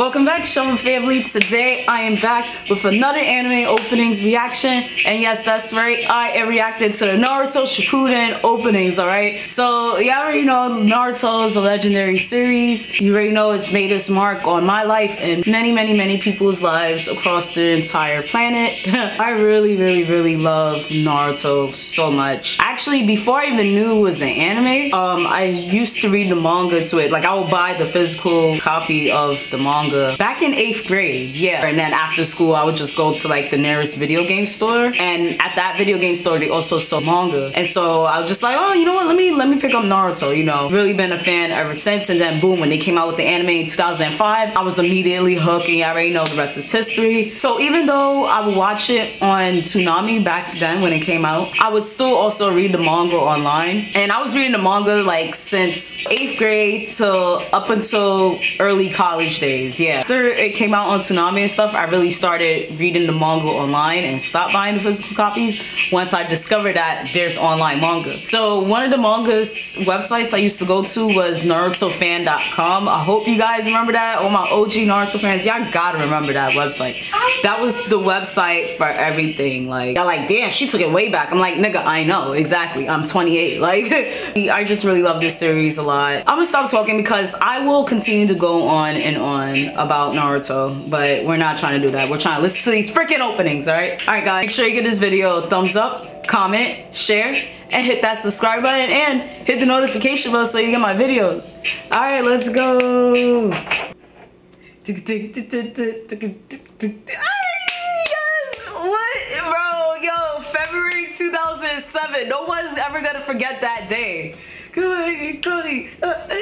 Welcome back, Shonen Family. Today I am back with another anime openings reaction. And yes, that's right, I am reacting to the Naruto Shippuden openings, alright? So, you already know Naruto is a legendary series. You already know it's made its mark on my life and many, many, many people's lives across the entire planet. I really, really, really love Naruto so much. Actually, before I even knew it was an anime, um, I used to read the manga to it. Like, I would buy the physical copy of the manga manga back in eighth grade. Yeah. And then after school, I would just go to like the nearest video game store. And at that video game store, they also sell manga. And so I was just like, oh, you know what? Let me let me pick up Naruto. You know, really been a fan ever since. And then boom, when they came out with the anime in 2005, I was immediately hooked. And you already know the rest is history. So even though I would watch it on Toonami back then when it came out, I would still also read the manga online. And I was reading the manga like since eighth grade till up until early college days yeah. After it came out on Toonami and stuff, I really started reading the manga online and stopped buying the physical copies once I discovered that there's online manga. So one of the manga's websites I used to go to was NarutoFan.com. I hope you guys remember that. All my OG Naruto fans, y'all gotta remember that website. That was the website for everything. Like, y'all like, damn, she took it way back. I'm like, nigga, I know, exactly. I'm 28. Like, I just really love this series a lot. I'm gonna stop talking because I will continue to go on and on about Naruto, but we're not trying to do that. We're trying to listen to these freaking openings, all right? All right, guys, make sure you give this video a thumbs up, comment, share, and hit that subscribe button and hit the notification bell so you get my videos. All right, let's go. Yes, What, bro? Yo, February 2007. No one's ever gonna forget that day. Cody, uh, uh,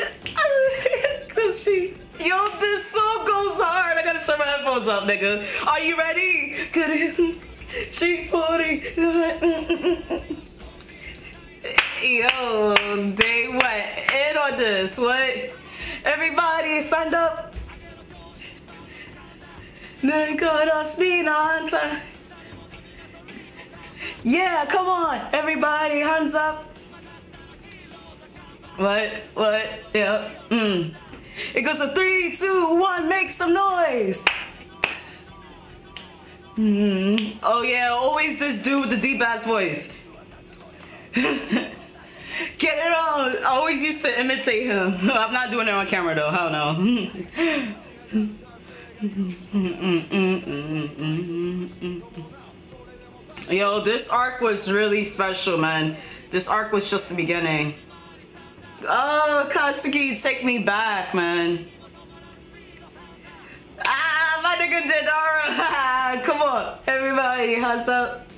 Yo, this song goes hard. I gotta turn my headphones up, nigga. Are you ready? Good. She forty. Yo, they what? In on this. What? Everybody stand up. Yeah, come on. Everybody, hands up. What? What? Yeah. Mm. It goes a three, two, one, make some noise. Mm. Oh yeah, always this dude with the deep ass voice. Get it on. I always used to imitate him. I'm not doing it on camera though, hell no. Yo, this arc was really special, man. This arc was just the beginning. Oh, Katsuki, take me back, man. Ah, my nigga Deidara. Come on, everybody, hands up.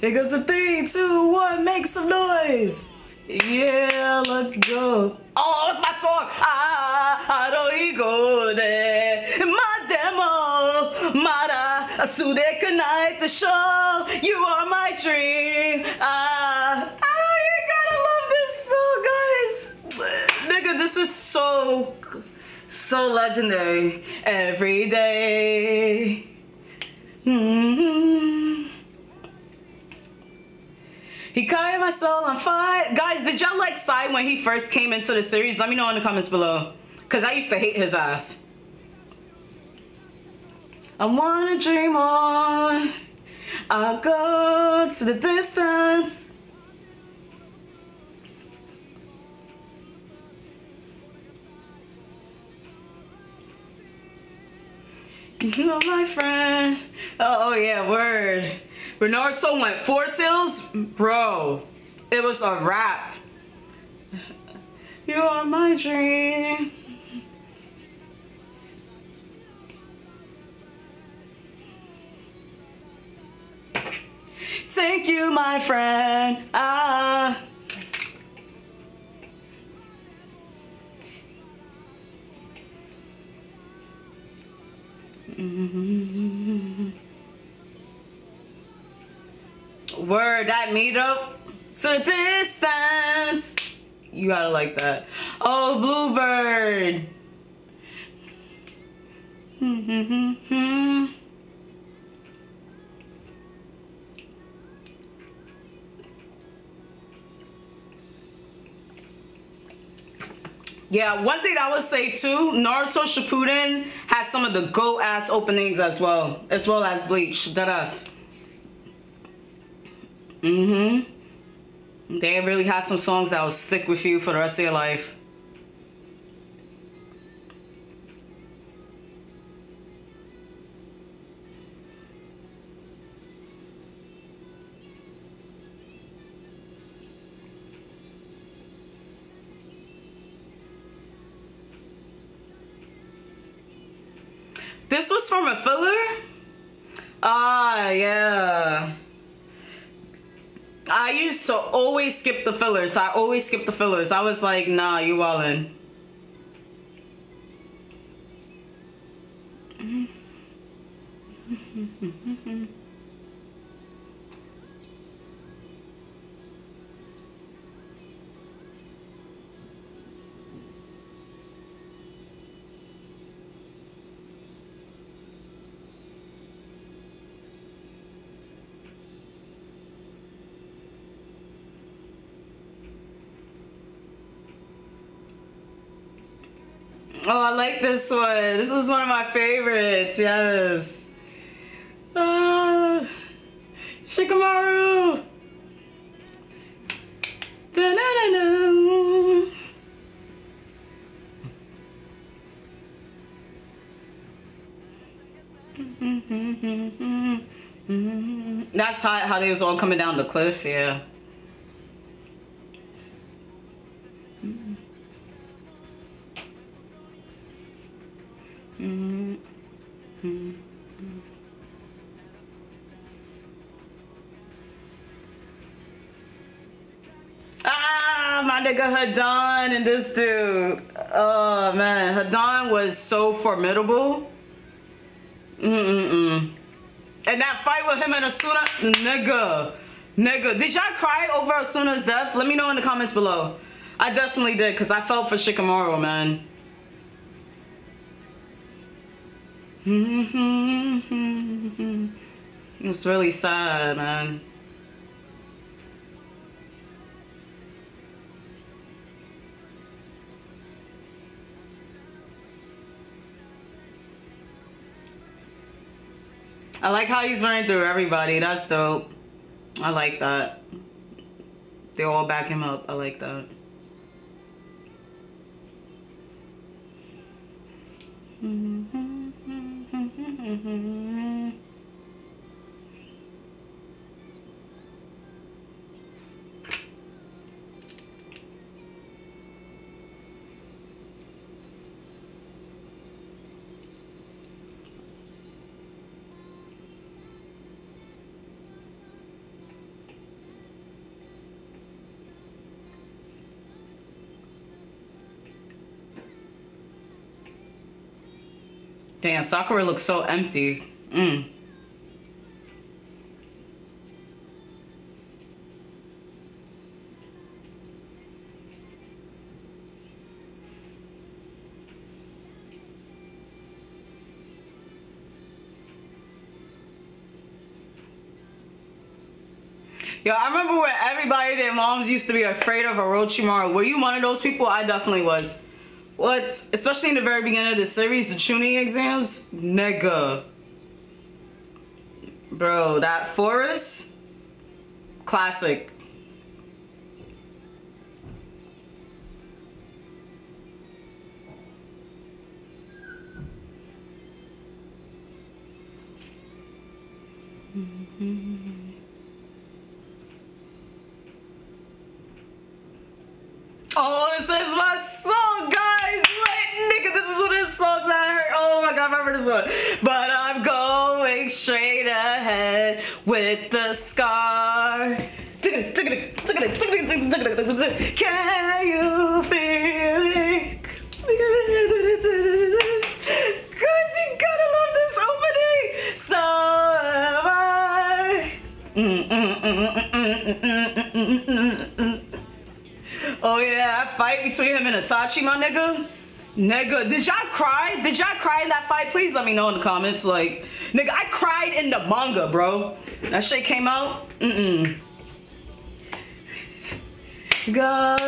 It goes to three, two, one, make some noise. Yeah, let's go. Oh, it's my song. Ah, I don't go there. Mara, Sude night, the show. You are my dream. Ah, oh, you gotta love this song, guys. Nigga, this is so, so legendary. Every day. Mm -hmm. He carried my soul on fire. Guys, did y'all like Sai when he first came into the series? Let me know in the comments below. Because I used to hate his ass. I wanna dream on. I'll go to the distance. You know my friend. Oh, oh yeah, word. Bernardo went four tails, bro. It was a wrap. You are my dream. Thank you, my friend. Ah. Mm-hmm. Word, that meetup to distance. You gotta like that. Oh, Bluebird. Yeah, one thing I would say too, Naruto Shippuden has some of the go ass openings as well, as well as Bleach. That us. Mm-hmm. They really have some songs that will stick with you for the rest of your life. Yeah. I used to always skip the fillers. I always skip the fillers. I was like, nah, you wildin'. Oh, I like this one. This is one of my favorites. Yes. Uh, Shikamaru. Da-na-na-na. That's how, how they was all coming down the cliff, yeah. Formidable. Mm-mm-mm. And that fight with him and Asuma, nigga, nigga. Did y'all cry over Asuma's death? Let me know in the comments below. I definitely did, because I felt for Shikamaru, man. It was really sad, man. I like how he's running through everybody. That's dope. I like that. They all back him up. I like that. Damn, Sakura looks so empty. Mm. Yo, I remember when everybody, their moms used to be afraid of Orochimaru. Were you one of those people? I definitely was. What? Especially in the very beginning of the series, the Chunin exams? Nigga. Bro, that forest? Classic. Remember this one. But I'm going straight ahead with the scar. Can you feel it? Guys, you gotta love this opening. So am I. Oh yeah, that fight between him and Itachi, my nigga. Nigga, did y'all cry? Did y'all cry in that fight? Please let me know in the comments. Like, nigga, I cried in the manga, bro. That shit came out. Mm-mm. God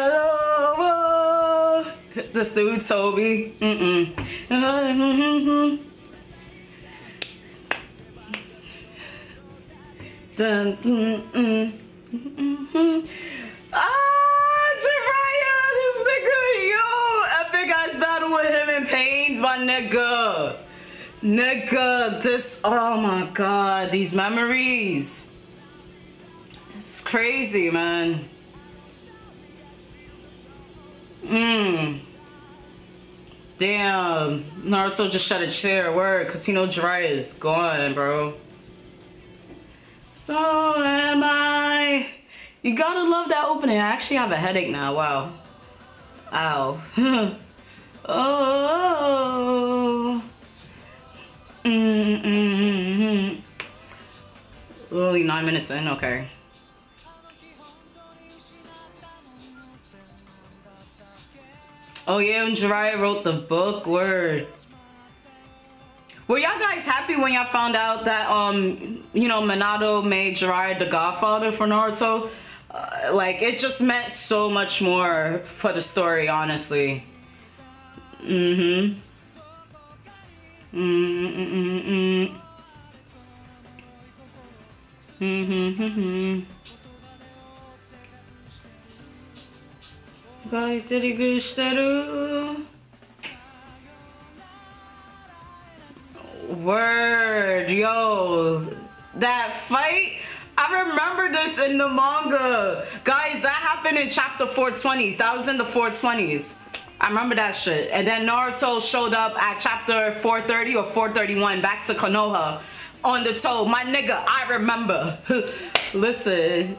over. This dude Tobi. Mm-mm. Dun, mm-mm. Mm-mm. Pains, my nigga. Nigga, this, oh my god, these memories. It's crazy, man. Mmm. Damn, Naruto just shut a chair, word, know Jiraiya is gone, bro. So am I. You gotta love that opening. I actually have a headache now, wow. Ow. oh. Mm -mm -mm Only nine minutes in, okay. Oh yeah, and Jiraiya wrote the book, word. Were y'all guys happy when y'all found out that, um, you know, Minato made Jiraiya the godfather for Naruto? Uh, like, it just meant so much more for the story, honestly. Mm-hmm. Mm-hmm. Mm-hmm. Mm-hmm. Word, yo, that fight, I remember this in the manga. Guys, that happened in chapter 420s. That was in the 420s. I remember that shit. And then Naruto showed up at chapter 430 or 431 back to Konoha on the toe. My nigga, I remember. Listen.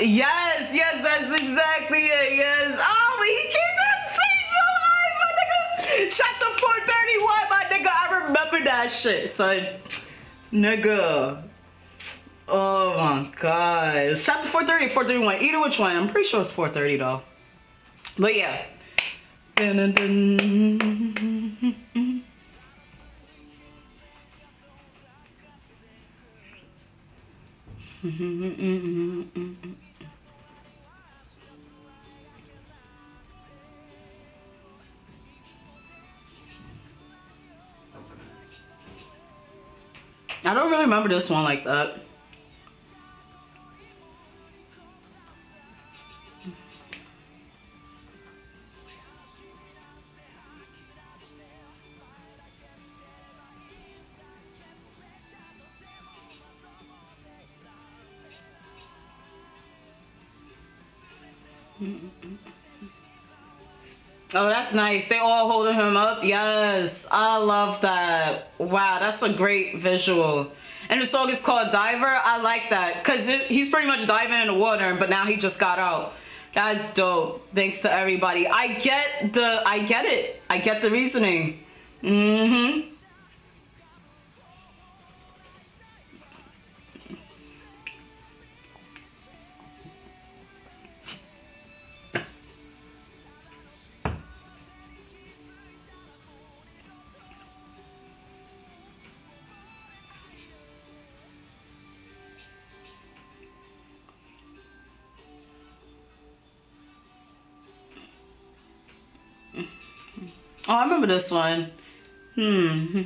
Yes, yes, that's exactly it. Yes. Oh, he came to stage your eyes, my nigga. Chapter 431, my nigga. I remember that shit, son. Nigga. Oh my god. Chapter 430, 431. Either which one. I'm pretty sure it's 430 though. But yeah. Dun, dun, dun. I don't really remember this one like that. That's nice. They all holding him up. Yes, I love that. Wow, that's a great visual. And the song is called Diver. I like that because he's pretty much diving in the water, but now he just got out. That's dope. Thanks to everybody. I get the, I get it. I get the reasoning. Mm-hmm. Oh, I remember this one. Hmm.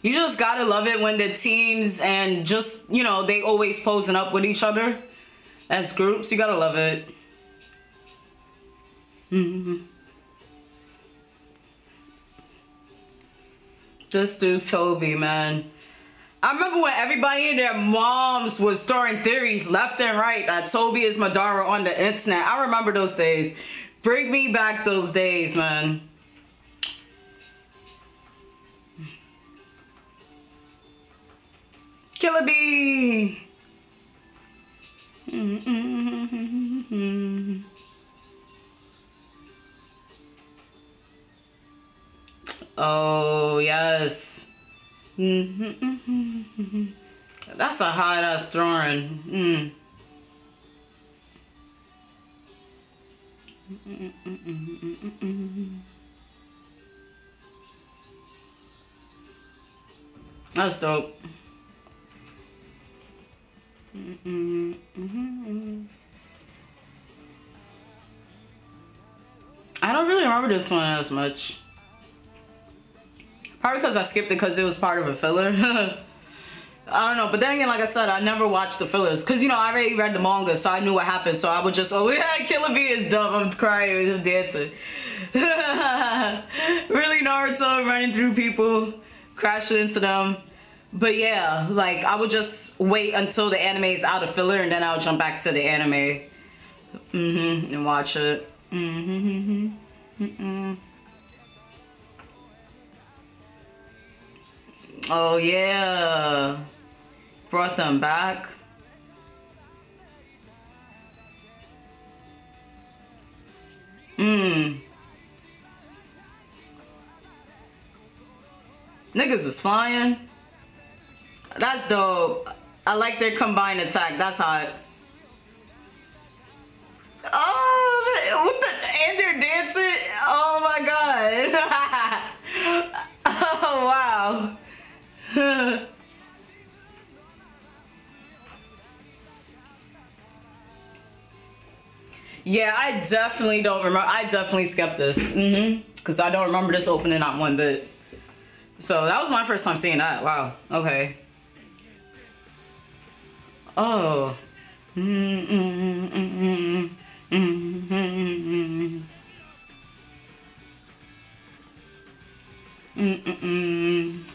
You just gotta love it when the teams and just, you know, they always posing up with each other as groups. You gotta love it. Mm -hmm. This dude Tobi, man. I remember when everybody and their moms was throwing theories left and right that Tobi is Madara on the internet. I remember those days. Bring me back those days, man. Killer Bee! Mm-hmm. Oh, yes. Mm-hmm. That's a hot ass throwing. Mm. That's dope. Mm-hmm, mm-hmm, mm-hmm. I don't really remember this one as much. Probably because I skipped it because it was part of a filler. I don't know, but then again, like I said, I never watched the fillers because you know I already read the manga, so I knew what happened. So I would just, oh yeah, Killer Bee is dumb. I'm crying, I'm dancing. really, Naruto running through people, crashing into them. But yeah, like I would just wait until the anime is out of filler, and then I'll jump back to the anime, mm-hmm, and watch it. Mm-hmm. Mm-hmm. Oh yeah brought them back. Mmm. Niggas is flying. That's dope. I like their combined attack. That's hot. Oh, what the, and they're dancing. Oh my god. oh wow. Yeah, I definitely don't remember. I definitely skipped this. Mm-hmm. Because I don't remember this opening not one bit. So that was my first time seeing that. Wow. Okay. Oh. Mm-mm-mm-mm-mm. Mm-mm-mm-mm. Mm-mm-mm.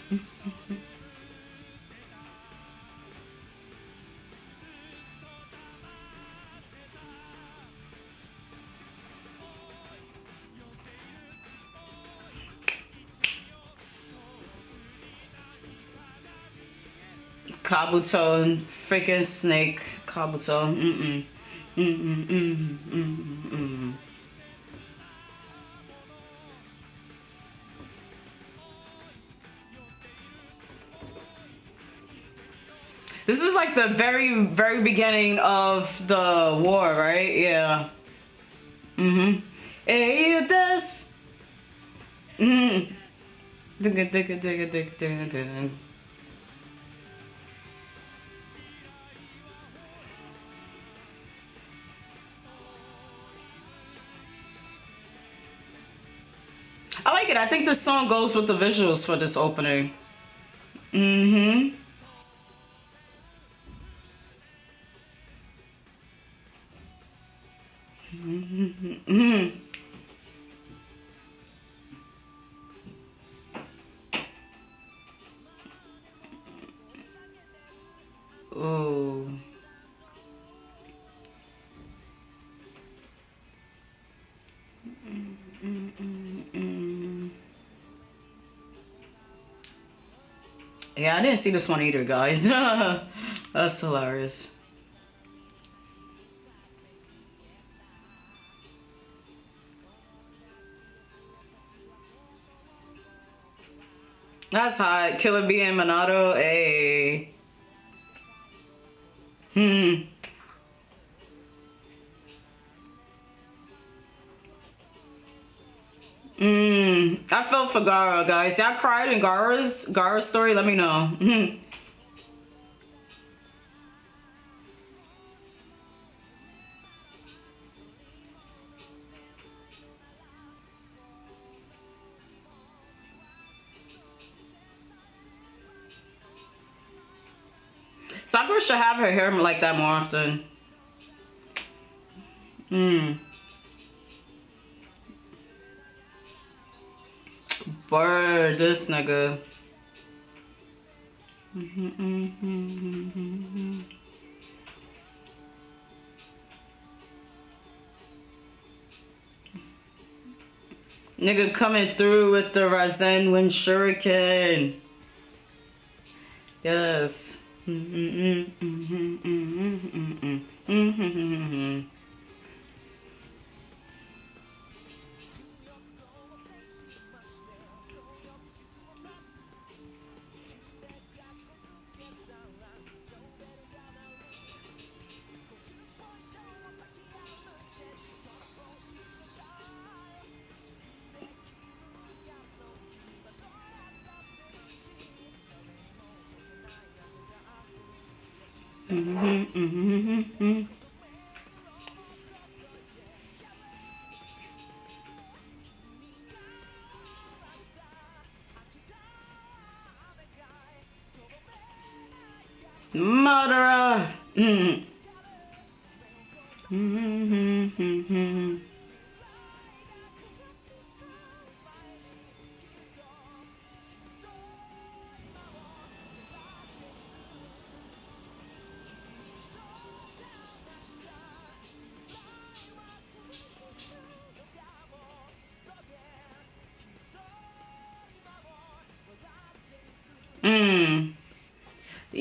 Kabuto, freaking snake, Kabuto. Mm-mm. Mm-mm, mm-mm, mm-mm. This is like the very, very beginning of the war, right? Yeah. Mm-hmm. Hey, this. Mm-hmm. Digga, digga, digga. I think this song goes with the visuals for this opening. Mm-hmm. Yeah, I didn't see this one either, guys. That's hilarious. That's hot. Killer Bee and Minato. Hey. Hmm. Mm, I felt for Gaara, guys. Y'all cried in Gara's Gaara's story? Let me know. Sakura should have her hair like that more often. Hmm. Bird, this nigga. Nigga coming through with the Rasen Wind Shuriken. Yes. Murderer. Mm. Mm-hmm. うんうん。うん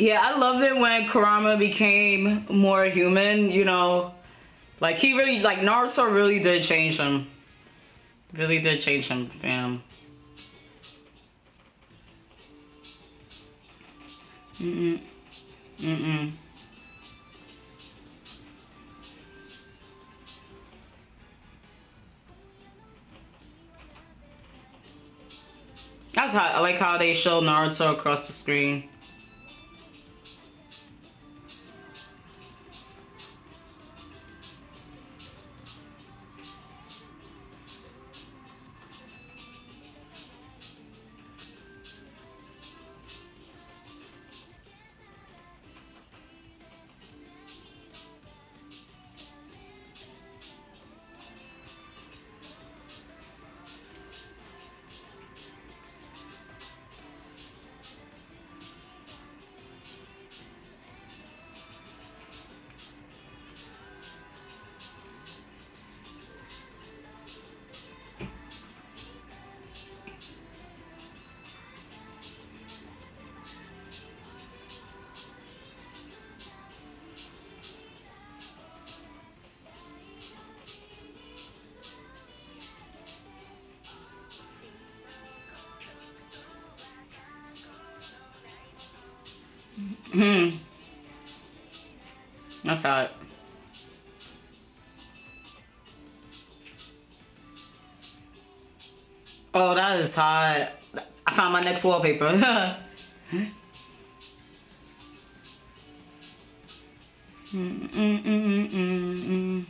Yeah, I loved it when Kurama became more human, you know. Like he really like Naruto really did change him. Really did change him, fam. Mm-mm. Mm-mm. That's how I like how they show Naruto across the screen. Hmm. That's hot. Oh, that is hot. I found my next wallpaper. mm -mm -mm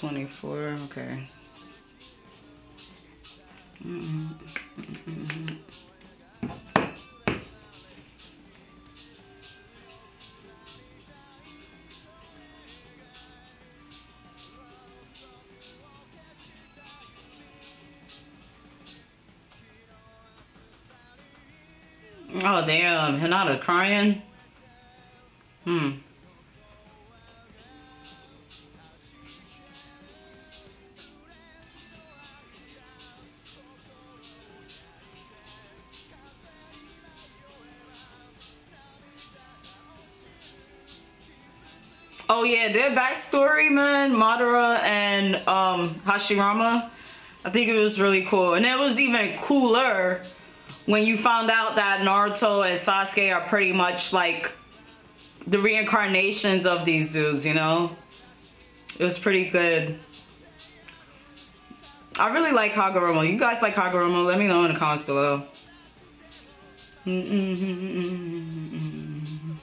24, okay. Damn, Hinata crying? Hmm. Oh yeah, their backstory, man, Madara and um, Hashirama, I think it was really cool. And it was even cooler when you found out that Naruto and Sasuke are pretty much like the reincarnations of these dudes, you know? It was pretty good. I really like Hagoromo. You guys like Hagoromo? Let me know in the comments below.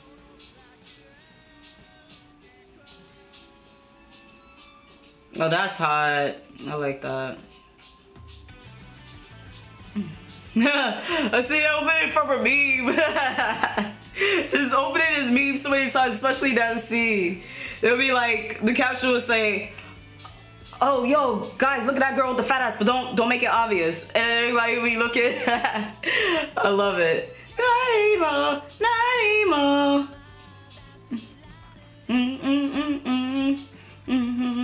Oh, that's hot. I like that. I see it opening from a meme. this opening is meme so many times, especially that scene. It'll be like, the caption will say, oh, yo, guys, look at that girl with the fat ass, but don't don't make it obvious. And everybody will be looking. I love it. Anymore, not anymore. Mm -mm -mm -mm. Mm -hmm, mm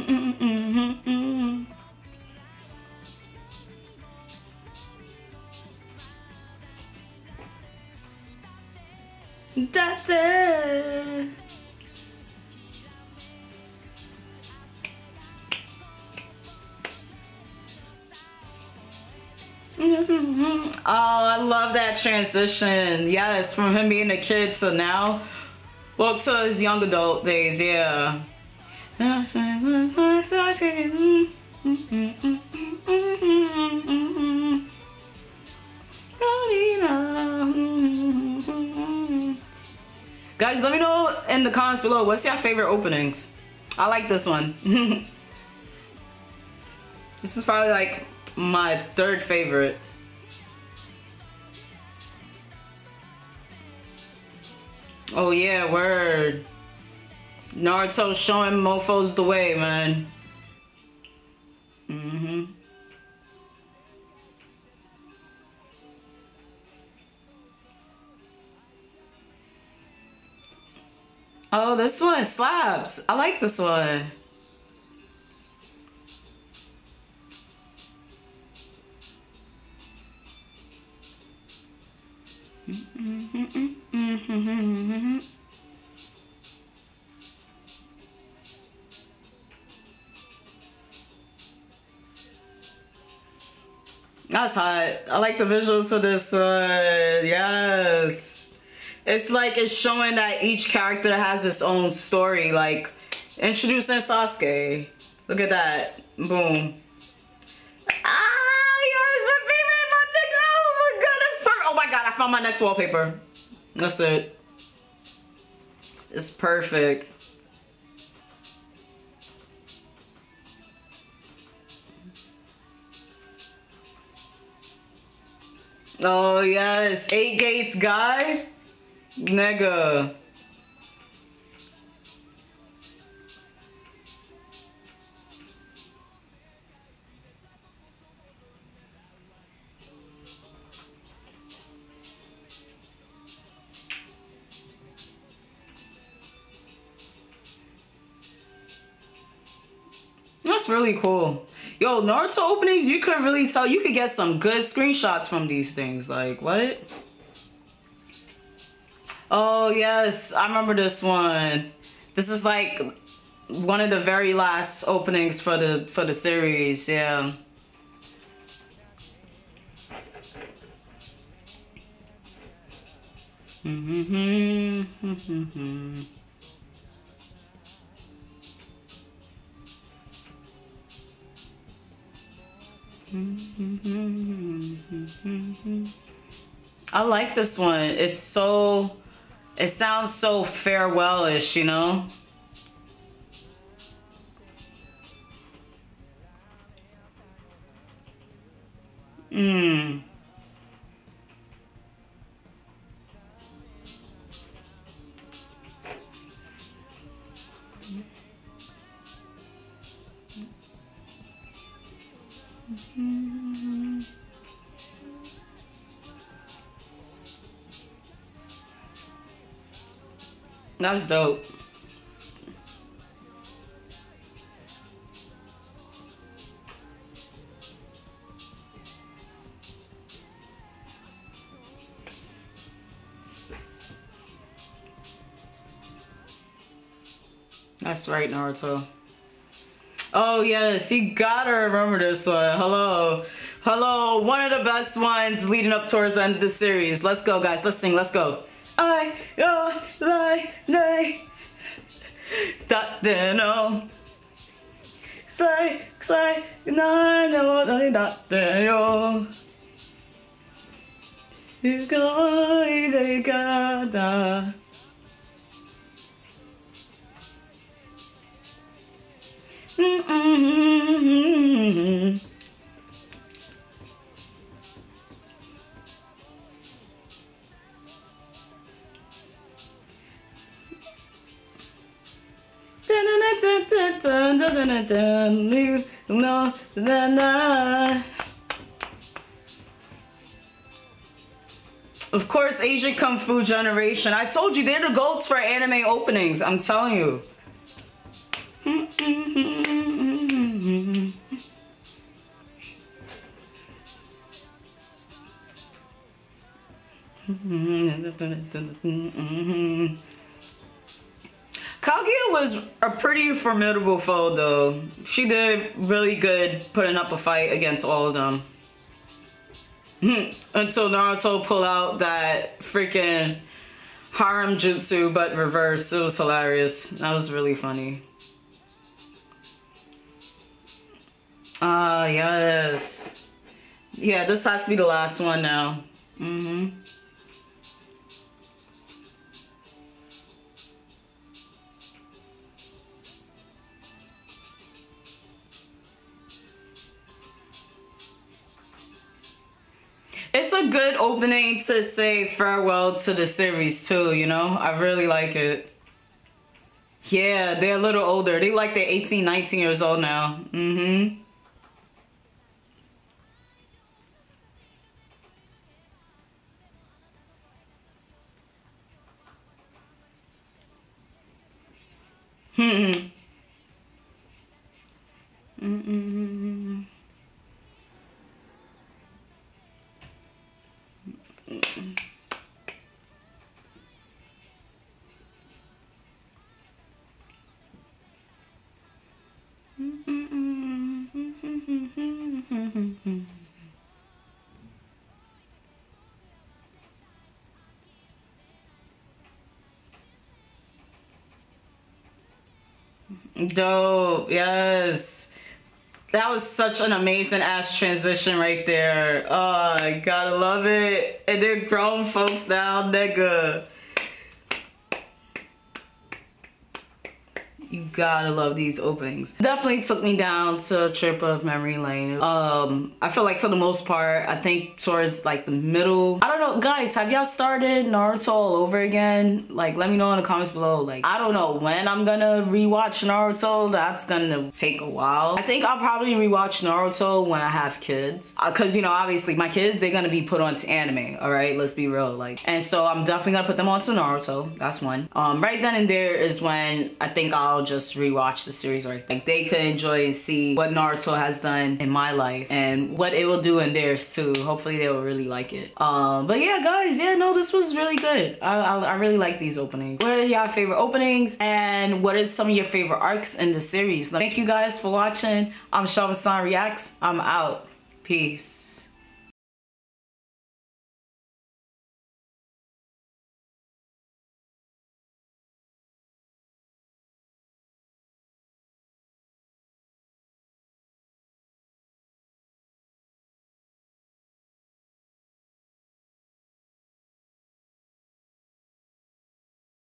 Oh, I love that transition. Yes, from him being a kid to now. Well, to his young adult days, yeah. Guys, let me know in the comments below, what's your favorite openings? I like this one. this is probably like my third favorite. Oh yeah, word. Naruto showing mofos the way, man. Mm-hmm. Oh, this one slaps. I like this one. That's hot. I like the visuals for this one. Yes. It's like it's showing that each character has its own story. Like introducing Sasuke. Look at that. Boom. Ah, yes, my favorite, my nigga. Oh my god, that's perfect. Oh my god, I found my next wallpaper. That's it. It's perfect. Oh yes, eight gates guy. Nigga. That's really cool. Yo, Naruto openings, you could really tell, you could get some good screenshots from these things. Like, what? Oh, yes. I remember this one. This is like one of the very last openings for the for the series. Yeah. I like this one. It's so it sounds so farewellish, you know? Mmm. That's dope. That's right, Naruto. Oh yes, he gotta remember this one. Hello. Hello, one of the best ones leading up towards the end of the series. Let's go, guys. Let's sing. Let's go. I oh, go like nay. That no. Oh. Say say na no da da yo. You go ide ga da. Mm-mm-mm-mm. Of course, Asian Kung Fu Generation. I told you, they're the goats for anime openings. I'm telling you. Kaguya was a pretty formidable foe though. She did really good putting up a fight against all of them. Until Naruto pull out that freaking harem jutsu but reverse. It was hilarious. That was really funny. Ah, uh, yes. Yeah, this has to be the last one now. Mm-hmm. A good opening to say farewell to the series too, you know? I really like it. Yeah, they're a little older. They like they're 18, 19 years old now. Mm-hmm. Hmm. Dope, yes. That was such an amazing ass transition right there. Oh, I gotta love it. And they're grown folks now, nigga. you gotta love these openings definitely took me down to a trip of memory lane um i feel like for the most part i think towards like the middle i guys have y'all started naruto all over again? Like let me know in the comments below. Like i don't know when i'm gonna rewatch naruto. That's gonna take a while. I think i'll probably rewatch naruto when i have kids. Because uh, you know obviously my kids they're gonna be put onto anime all right? Let's be real like and so i'm definitely gonna put them onto naruto. That's one. Um right then and there is when i think i'll just rewatch the series or like they could enjoy and see what Naruto has done in my life and what it will do in theirs too. Hopefully they will really like it. Um, but yeah, guys, yeah, no, this was really good. I, I, I really like these openings. What are y'all favorite openings and what is some of your favorite arcs in the series? Thank you guys for watching. I'm Shamasan Reacts. I'm out. Peace.